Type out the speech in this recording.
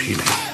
appealing.